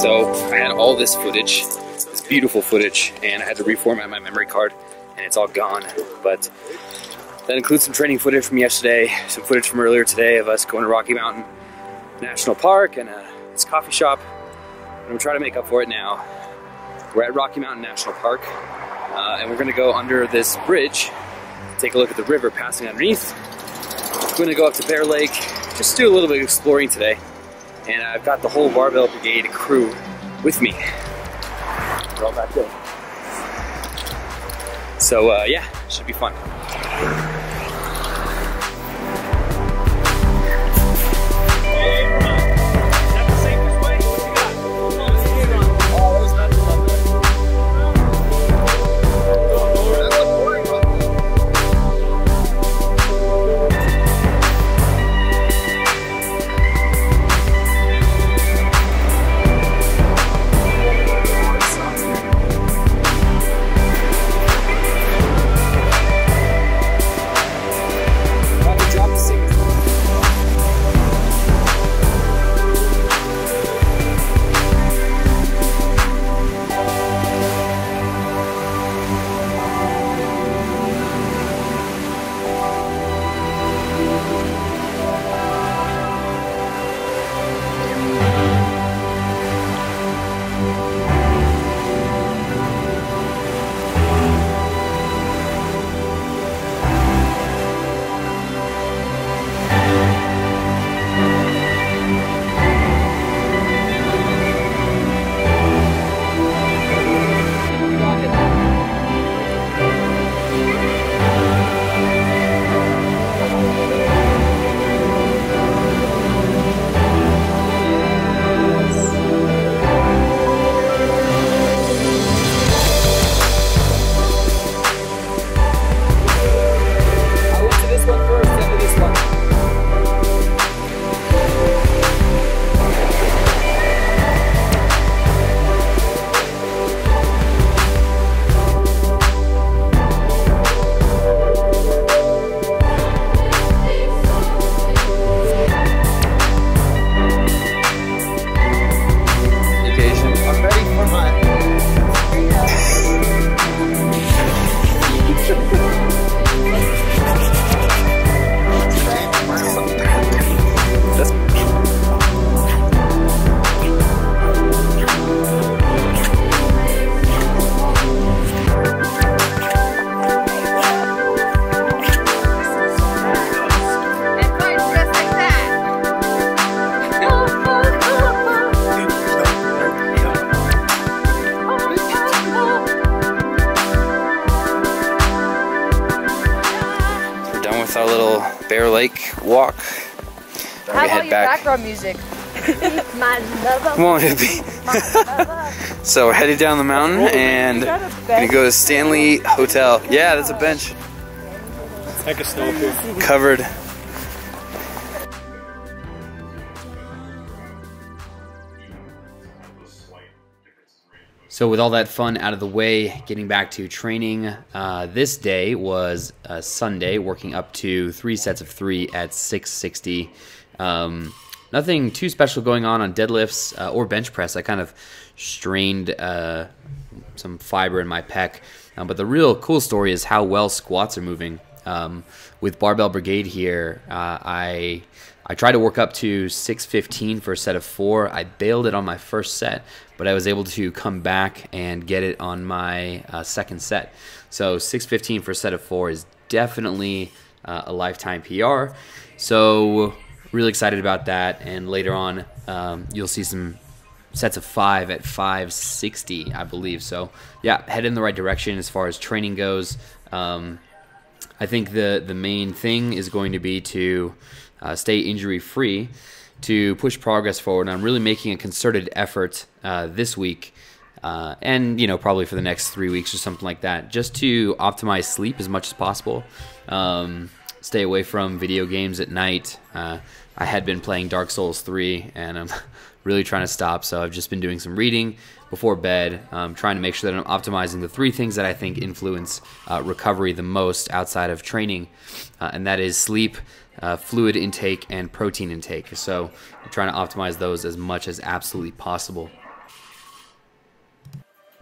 So I had all this footage, this beautiful footage, and I had to reformat my memory card, and it's all gone. But that includes some training footage from yesterday, some footage from earlier today of us going to Rocky Mountain National Park and uh, this coffee shop. And I'm trying to make up for it now. We're at Rocky Mountain National Park, uh, and we're gonna go under this bridge, take a look at the river passing underneath. We're gonna go up to Bear Lake, just do a little bit of exploring today. And I've got the whole Barbell Brigade crew with me. We're all back there. So uh, yeah, should be fun. Walk. How we about head your back. background music? My lover. Come on, hippie. so we're headed down the mountain and gonna go to Stanley Hotel. Yeah, that's a bench Heck of snow here. covered. So with all that fun out of the way, getting back to training, uh, this day was Sunday, working up to three sets of three at 660. Um, nothing too special going on on deadlifts uh, or bench press. I kind of strained uh, some fiber in my pec. Um, but the real cool story is how well squats are moving. Um, with Barbell Brigade here, uh, I I tried to work up to 615 for a set of four. I bailed it on my first set, but I was able to come back and get it on my uh, second set. So 615 for a set of four is definitely uh, a lifetime PR. So really excited about that. And later on, um, you'll see some sets of five at 560, I believe. So yeah, head in the right direction as far as training goes. Um, I think the the main thing is going to be to uh, stay injury free, to push progress forward. I'm really making a concerted effort uh, this week, uh, and you know probably for the next three weeks or something like that, just to optimize sleep as much as possible. Um, stay away from video games at night. Uh, I had been playing Dark Souls 3, and I'm really trying to stop. So I've just been doing some reading before bed, um, trying to make sure that I'm optimizing the three things that I think influence uh, recovery the most outside of training, uh, and that is sleep, uh, fluid intake, and protein intake. So I'm trying to optimize those as much as absolutely possible.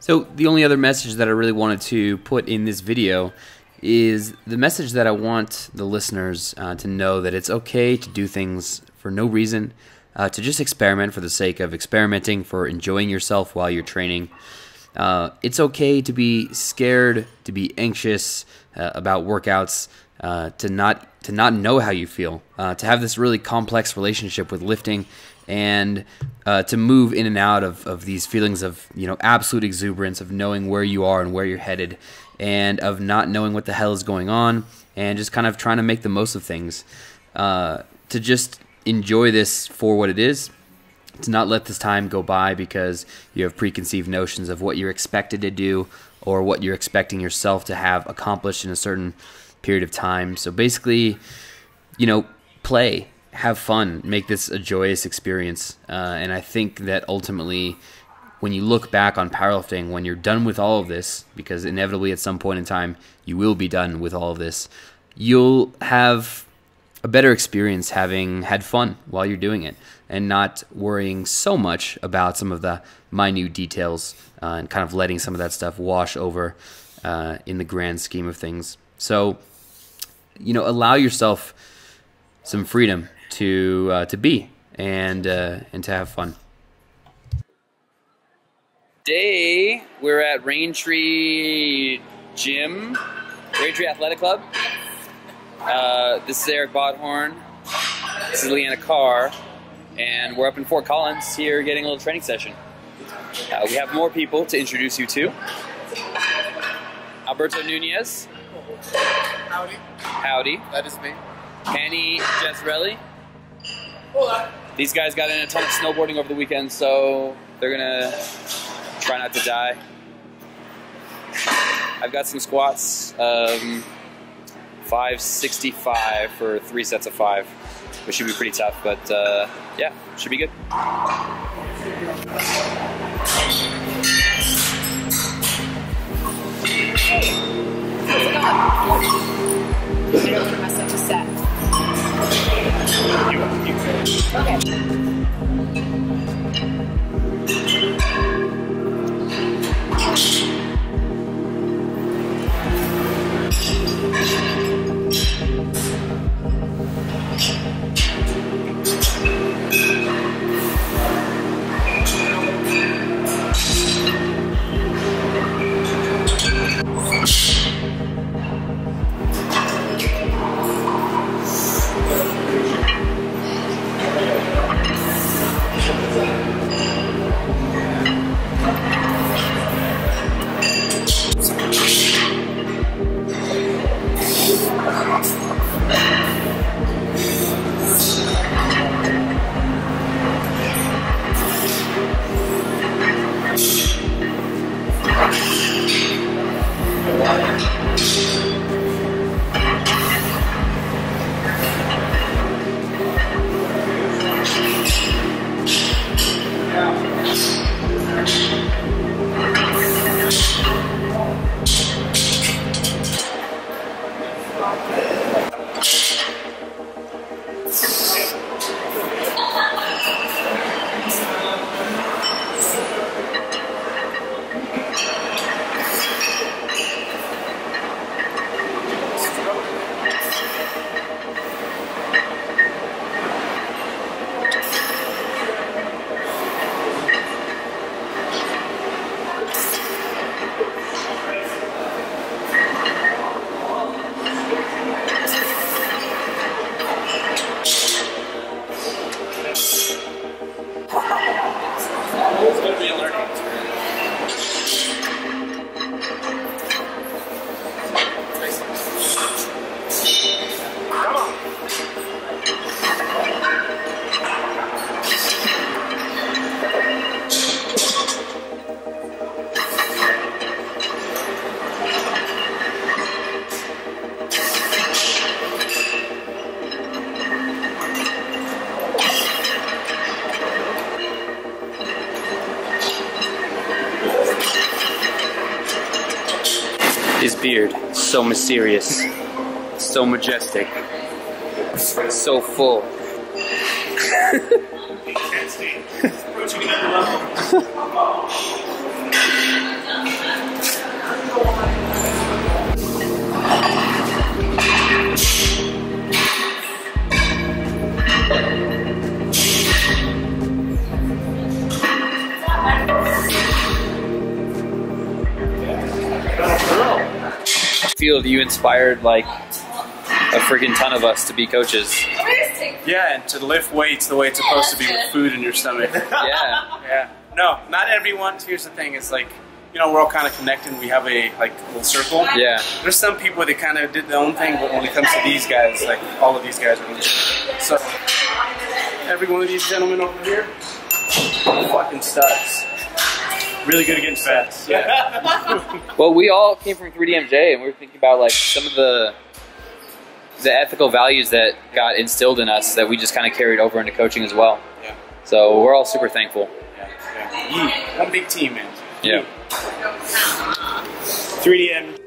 So the only other message that I really wanted to put in this video is the message that I want the listeners uh, to know that it's okay to do things for no reason, uh, to just experiment for the sake of experimenting, for enjoying yourself while you're training. Uh, it's okay to be scared, to be anxious uh, about workouts, uh, to not to not know how you feel, uh, to have this really complex relationship with lifting, and uh, to move in and out of, of these feelings of you know absolute exuberance of knowing where you are and where you're headed, and of not knowing what the hell is going on, and just kind of trying to make the most of things. To just enjoy this for what it is, to not let this time go by because you have preconceived notions of what you're expected to do or what you're expecting yourself to have accomplished in a certain period of time. So basically, you know, play, have fun, make this a joyous experience. Uh, and I think that ultimately, when you look back on powerlifting, when you're done with all of this, because inevitably at some point in time you will be done with all of this, you'll have a better experience having had fun while you're doing it and not worrying so much about some of the minute details uh, and kind of letting some of that stuff wash over uh, in the grand scheme of things. So, you know, allow yourself some freedom to uh, to be and uh, and to have fun. Day, we're at Raintree Gym, Raintree Athletic Club. Uh, this is Eric Bodhorn. This is Leanna Carr. And we're up in Fort Collins here getting a little training session. Uh, we have more people to introduce you to. Alberto Nunez. Howdy, Howdy. that is me. Kenny Jezreli. Hola. These guys got in a ton of snowboarding over the weekend, so they're gonna try not to die. I've got some squats, um, 565 for three sets of five, which should be pretty tough, but uh, yeah, should be good. so mysterious, so majestic, so full. feel you inspired like a freaking ton of us to be coaches. Yeah, and to lift weights the way it's supposed to be with food in your stomach. Yeah. Yeah. No, not everyone. Here's the thing: is like, you know, we're all kind of connected. We have a like little circle. Yeah. There's some people that kind of did their own thing, but when it comes to these guys, like all of these guys are legit. So every one of these gentlemen over here, fucking studs. Really good against fats. Yeah. Well, we all came from 3DMJ, and we were thinking about like some of the the ethical values that got instilled in us that we just kind of carried over into coaching as well. yeah. So we're all super thankful. Yeah. yeah. One big team, man. Yeah. 3DM